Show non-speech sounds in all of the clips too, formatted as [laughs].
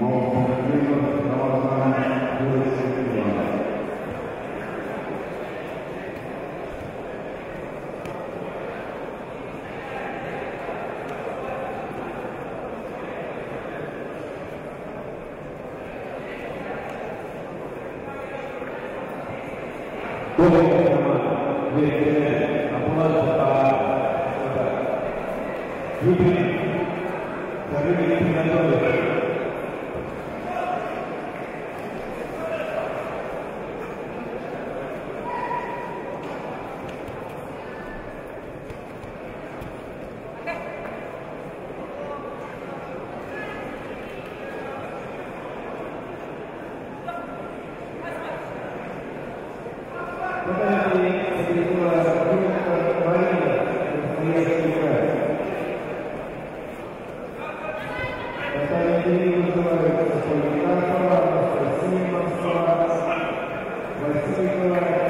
more Thank you. Thank you.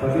Parce que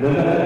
Levant. [laughs]